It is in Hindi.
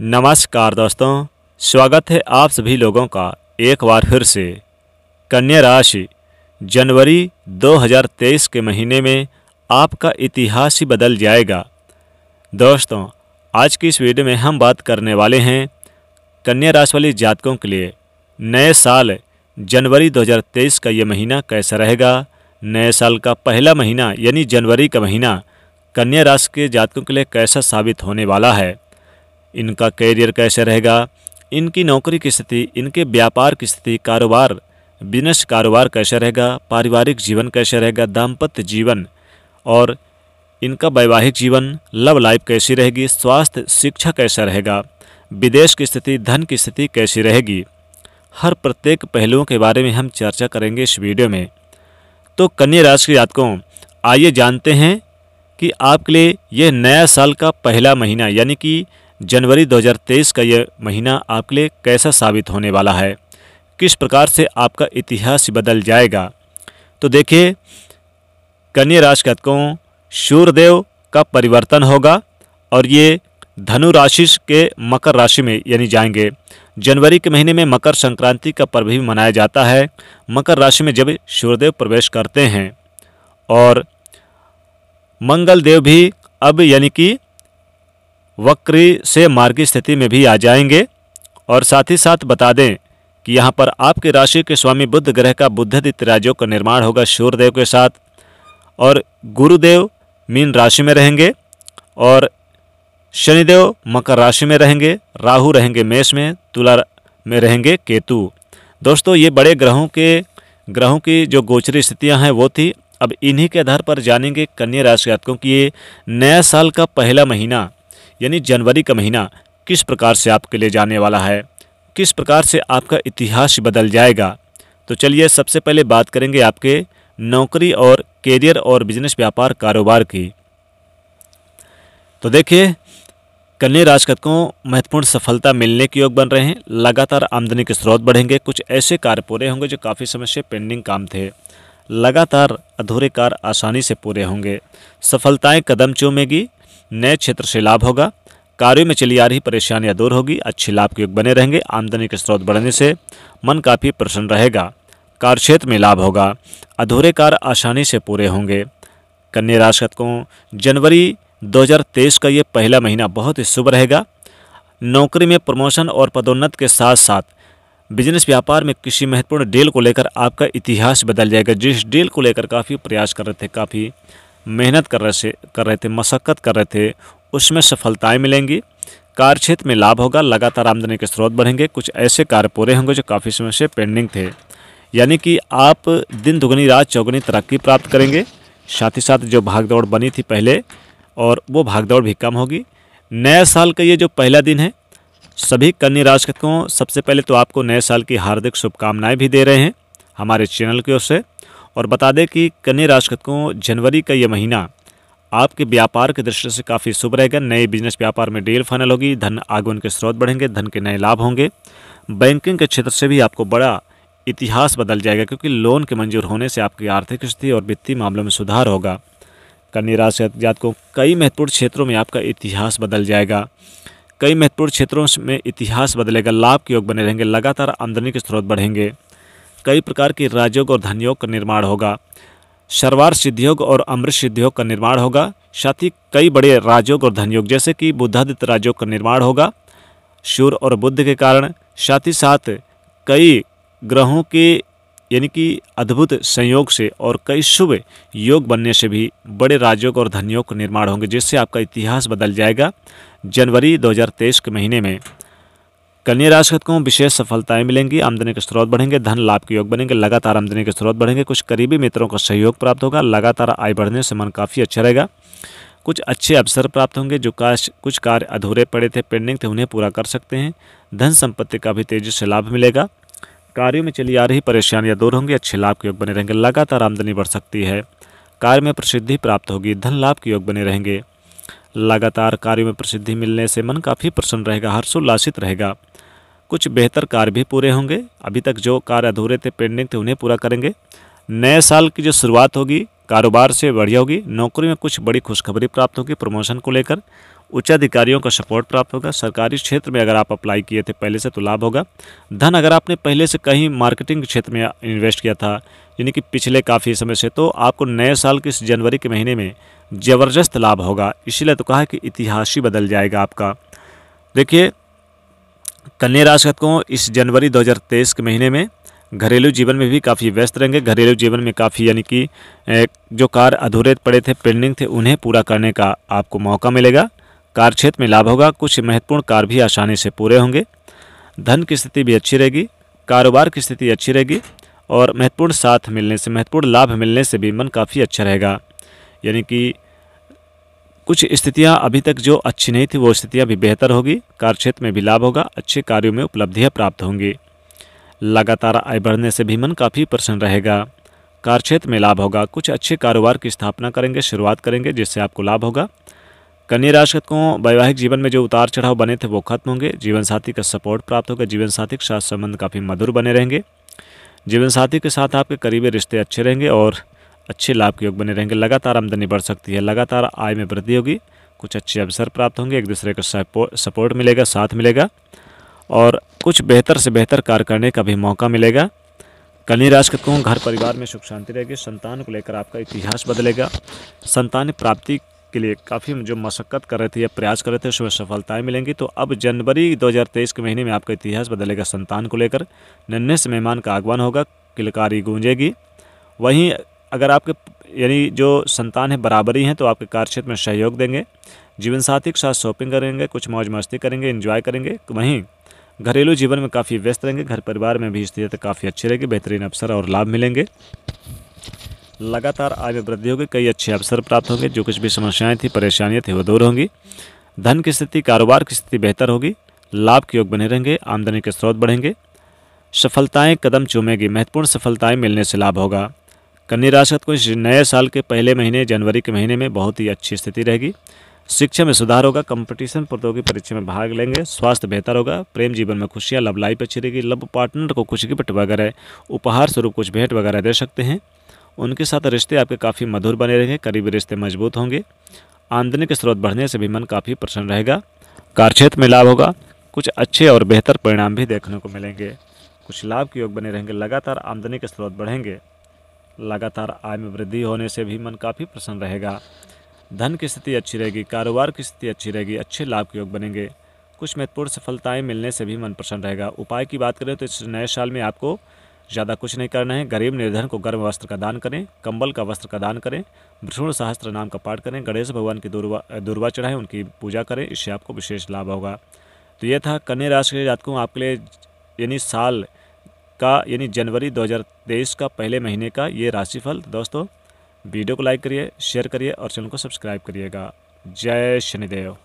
नमस्कार दोस्तों, स्वागत है आप सभी लोगों का एक बार फिर से। कन्या राशि, जनवरी 2023 के महीने में आपका इतिहास ही बदल जाएगा। दोस्तों, आज की इस वीडियो में हम बात करने वाले हैं कन्या राशि वाले जातकों के लिए। नए साल, जनवरी 2023 का ये महीना कैसा रहेगा? नए साल का पहला महीना, यानी जनवरी का महीना कन्या राशि के जातकों के लिए कैसा साबित होने वाला है? इनका कैरियर कैसे रहेगा, इनकी नौकरी की स्थिति, इनके व्यापार की स्थिति, कारोबार, बिज़नेस कारोबार कैसे रहेगा, पारिवारिक जीवन कैसे रहेगा, दाम्पत्य जीवन और इनका वैवाहिक जीवन लव लाइफ कैसी रहेगी, स्वास्थ्य, शिक्षा कैसा रहेगा, विदेश की स्थिति, धन की स्थिति कैसी रहेगी, हर प्रत्येक पहलुओं के बारे में हम चर्चा करेंगे इस वीडियो में। तो कन्या राशि के जातकों, आइए जानते हैं कि आपके लिए यह नया साल का पहला महीना, यानी कि जनवरी 2023 का यह महीना आपके लिए कैसा साबित होने वाला है? किस प्रकार से आपका इतिहास बदल जाएगा? तो देखिए, कन्या राशि के सूर्यदेव का परिवर्तन होगा और ये धनु राशि के मकर राशि में यानी जाएँगे। जनवरी के महीने में मकर संक्रांति का पर्व भी मनाया जाता है। मकर राशि में जब सूर्यदेव प्रवेश करते हैं और मंगल देव भी अब यानी कि वक्री से मार्गी स्थिति में भी आ जाएँगे और साथ ही साथ बता दें कि यहाँ पर आपके राशि के स्वामी बुद्ध ग्रह का बुद्धादित्य राजयोग का निर्माण होगा सूर्यदेव के साथ और गुरुदेव मीन राशि में रहेंगे और शनिदेव मकर राशि में रहेंगे, राहु रहेंगे मेष में, तुला में रहेंगे केतु। दोस्तों, ये बड़े ग्रहों के, ग्रहों की जो गोचरी स्थितियाँ हैं वो थी। अब इन्हीं के आधार पर जानेंगे कन्या राशि जातकों की ये नया साल का पहला महीना। यानी जनवरी का महीना, किस प्रकार से आपके लिए जाने वाला है, किस प्रकार से आपका इतिहास बदल जाएगा। तो चलिए सबसे पहले बात करेंगे आपके नौकरी और कैरियर और बिज़नेस व्यापार कारोबार की। तो देखिए, कन्या राजकत को महत्वपूर्ण सफलता मिलने के योग बन रहे हैं। लगातार आमदनी के स्रोत बढ़ेंगे। कुछ ऐसे कार्य पूरे होंगे जो काफ़ी समय से पेंडिंग काम थे। लगातार अधूरे कार्य आसानी से पूरे होंगे। सफलताएँ कदम चूमेगी। नए क्षेत्र से लाभ होगा। कार्यों में चली आ रही परेशानियाँ दूर होगी। अच्छे लाभ के योग बने रहेंगे। आमदनी के स्रोत बढ़ने से मन काफ़ी प्रसन्न रहेगा। कार्य क्षेत्र में लाभ होगा। अधूरे कार्य आसानी से पूरे होंगे। कन्या राशि को जनवरी 2023 का ये पहला महीना बहुत ही शुभ रहेगा। नौकरी में प्रमोशन और पदोन्नत के साथ साथ बिज़नेस व्यापार में किसी महत्वपूर्ण डील को लेकर आपका इतिहास बदल जाएगा। जिस डील को लेकर काफ़ी प्रयास कर रहे थे, काफ़ी मेहनत कर रहे कर रहे थे, मशक्क़त कर रहे थे, उसमें सफलताएँ मिलेंगी। कार्य क्षेत्र में लाभ होगा, लगातार आमदनी के स्रोत बढ़ेंगे। कुछ ऐसे कार्य पूरे होंगे जो काफ़ी समय से पेंडिंग थे। यानी कि आप दिन दुगनी, रात चौगनी तरक्की प्राप्त करेंगे। साथ ही साथ जो भागदौड़ बनी थी पहले, और वो भागदौड़ भी कम होगी। नए साल का ये जो पहला दिन है, सभी कन्या राशि को सबसे पहले तो आपको नए साल की हार्दिक शुभकामनाएँ भी दे रहे हैं। हमारे चैनल की ओर से और बता दें कि कन्या राशि को जनवरी का ये महीना आपके व्यापार की दृष्टि से काफ़ी शुभ रहेगा। नए बिज़नेस व्यापार में डील फाइनल होगी, धन आगमन के स्रोत बढ़ेंगे, धन के नए लाभ होंगे। बैंकिंग के क्षेत्र से भी आपको बड़ा इतिहास बदल जाएगा, क्योंकि लोन के मंजूर होने से आपकी आर्थिक स्थिति और वित्तीय मामलों में सुधार होगा। कन्या राशि जात को कई महत्वपूर्ण क्षेत्रों में आपका इतिहास बदल जाएगा। कई महत्वपूर्ण क्षेत्रों में इतिहास बदलेगा, लाभ के योग बने रहेंगे, लगातार आमदनी के स्रोत बढ़ेंगे। कई प्रकार के राजयोग और धनयोग का निर्माण होगा। शर्वार सिद्धियोग और अमृत सिद्धियोग का निर्माण होगा। साथ ही कई बड़े राजयोग और धनयोग, जैसे कि बुद्धादित्य राजयोग का निर्माण होगा। सूर्य और बुद्ध के कारण साथ ही साथ कई ग्रहों के, यानी कि अद्भुत संयोग से और कई शुभ योग बनने से भी बड़े राजयोग और धनयोग का निर्माण होंगे, जिससे आपका इतिहास बदल जाएगा जनवरी 2023 के महीने में। कन्या राशि को विशेष सफलताएँ मिलेंगी, आमदनी के स्रोत बढ़ेंगे, धन लाभ के योग बनेंगे, लगातार आमदनी के स्रोत बढ़ेंगे। कुछ करीबी मित्रों का सहयोग प्राप्त होगा, लगातार आय बढ़ने से मन काफ़ी अच्छा रहेगा। कुछ अच्छे अवसर प्राप्त होंगे जो काश कुछ कार्य अधूरे पड़े थे, पेंडिंग थे, उन्हें पूरा कर सकते हैं। धन संपत्ति का भी तेज़ी से लाभ मिलेगा। कार्यों में चली आ रही परेशानियाँ दूर होंगी, अच्छे लाभ के योग बने रहेंगे, लगातार आमदनी बढ़ सकती है। कार्य में प्रसिद्धि प्राप्त होगी, धन लाभ के योग बने रहेंगे। लगातार कार्यों में प्रसिद्धि मिलने से मन काफ़ी प्रसन्न रहेगा, हर्षोल्लासित रहेगा। कुछ बेहतर कार्य भी पूरे होंगे। अभी तक जो कार्य अधूरे थे, पेंडिंग थे, उन्हें पूरा करेंगे। नए साल की जो शुरुआत होगी, कारोबार से बढ़िया होगी। नौकरी में कुछ बड़ी खुशखबरी प्राप्त होगी प्रमोशन को लेकर। उच्च अधिकारियों का सपोर्ट प्राप्त होगा। सरकारी क्षेत्र में अगर आप अप्लाई किए थे पहले से तो लाभ होगा। धन अगर आपने पहले से कहीं मार्केटिंग क्षेत्र में इन्वेस्ट किया था, यानी कि पिछले काफ़ी समय से तो आपको नए साल के इस जनवरी के महीने में ज़बरदस्त लाभ होगा। इसीलिए तो कहा कि इतिहास ही बदल जाएगा आपका। देखिए कन्या राशि को इस जनवरी 2023 के महीने में घरेलू जीवन में भी काफ़ी व्यस्त रहेंगे। घरेलू जीवन में काफ़ी यानी कि जो कार्य अधूरे पड़े थे, पेंडिंग थे, उन्हें पूरा करने का आपको मौका मिलेगा। कार्य क्षेत्र में लाभ होगा। कुछ महत्वपूर्ण कार्य भी आसानी से पूरे होंगे। धन की स्थिति भी अच्छी रहेगी। कारोबार की स्थिति अच्छी रहेगी और महत्वपूर्ण साथ मिलने से, महत्वपूर्ण लाभ मिलने से भी मन काफ़ी अच्छा रहेगा। यानी कि कुछ स्थितियाँ अभी तक जो अच्छी नहीं थी, वो स्थितियाँ भी बेहतर होगी। कार्य क्षेत्र में भी लाभ होगा, अच्छे कार्यों में उपलब्धियाँ प्राप्त होंगी। लगातार आय बढ़ने से भी मन काफ़ी प्रसन्न रहेगा। कार्य क्षेत्र में लाभ होगा, कुछ अच्छे कारोबार की स्थापना करेंगे, शुरुआत करेंगे, जिससे आपको लाभ होगा। कन्या राशि को वैवाहिक जीवन में जो उतार चढ़ाव बने थे, वो खत्म होंगे। जीवन साथी का सपोर्ट प्राप्त होगा जीवन साथी के साथ संबंध काफ़ी मधुर बने रहेंगे। जीवन साथी के साथ आपके करीबी रिश्ते अच्छे रहेंगे और अच्छे लाभ के योग बने रहेंगे। लगातार आमदनी बढ़ सकती है। लगातार आय में वृद्धि होगी। कुछ अच्छे अवसर प्राप्त होंगे। एक दूसरे का सपोर्ट मिलेगा, साथ मिलेगा। और कुछ बेहतर से बेहतर कार्य करने का भी मौका मिलेगा। कन्या राशि कहूँ, घर परिवार में सुख शांति रहेगी। संतान को लेकर आपका इतिहास बदलेगा। संतान प्राप्ति के लिए काफ़ी जो मशक्क़त कर रहे थे या प्रयास कर रहे थे, उसमें सफलताएँ मिलेंगी। तो अब जनवरी 2023 के महीने में आपका इतिहास बदलेगा संतान को लेकर। नन्हे से मेहमान का आगमन होगा। किलकारी गूंजेगी। वहीं अगर आपके यानी जो संतान है, बराबरी हैं तो आपके कार्य क्षेत्र में सहयोग देंगे, जीवन साथी के साथ शॉपिंग करेंगे, कुछ मौज मस्ती करेंगे इन्जॉय करेंगे, वहीं घरेलू जीवन में काफ़ी व्यस्त रहेंगे, घर परिवार में भी स्थिति काफ़ी अच्छी रहेगी, बेहतरीन अवसर और लाभ मिलेंगे। लगातार आय में वृद्धि होगी, कई अच्छे अवसर प्राप्त होंगे, जो कुछ भी समस्याएँ थी, परेशानियाँ थी, वो दूर होंगी। धन की स्थिति, कारोबार की स्थिति बेहतर होगी, लाभ के योग बने रहेंगे, आमदनी के स्रोत बढ़ेंगे। सफलताएँ कदम चूमेगी, महत्वपूर्ण सफलताएँ मिलने से लाभ होगा। कन्या राशि को इस नए साल के पहले महीने, जनवरी के महीने में बहुत ही अच्छी स्थिति रहेगी। शिक्षा में सुधार होगा कंपटीशन प्रतियोगी परीक्षा में भाग लेंगे, स्वास्थ्य बेहतर होगा, प्रेम जीवन में खुशियाँ लव लाइफ अच्छी रहेगी लव पार्टनर को कुछ गिफ्ट वगैरह उपहार स्वरूप कुछ भेंट वगैरह दे सकते हैं। उनके साथ रिश्ते आपके काफ़ी मधुर बने रहेंगे, करीबी रिश्ते मज़बूत होंगे। आमदनी के स्रोत बढ़ने से भी मन काफ़ी प्रसन्न रहेगा। कार्यक्षेत्र में लाभ होगा, कुछ अच्छे और बेहतर परिणाम भी देखने को मिलेंगे। कुछ लाभ के योग बने रहेंगे, लगातार आमदनी के स्रोत बढ़ेंगे। लगातार आय में वृद्धि होने से भी मन काफ़ी प्रसन्न रहेगा। धन की स्थिति अच्छी रहेगी, कारोबार की स्थिति अच्छी रहेगी, अच्छे लाभ के योग बनेंगे। कुछ महत्वपूर्ण सफलताएँ मिलने से भी मन प्रसन्न रहेगा। उपाय की बात करें तो इस नए साल में आपको ज़्यादा कुछ नहीं करना है। गरीब निर्धन को गर्म वस्त्र का दान करें, कंबल का वस्त्र का दान करें, भ्रूण सहस्त्र नाम का पाठ करें, गणेश भगवान की दुर्वा दुर्वा चढ़ाएँ, उनकी पूजा करें, इससे आपको विशेष लाभ होगा। तो ये था कन्या राशि के जातकों आपके लिए यानी साल का, यानी जनवरी 2023 का पहले महीने का ये राशिफल, दोस्तों। वीडियो को लाइक करिए, शेयर करिए और चैनल को सब्सक्राइब करिएगा। जय शनिदेव।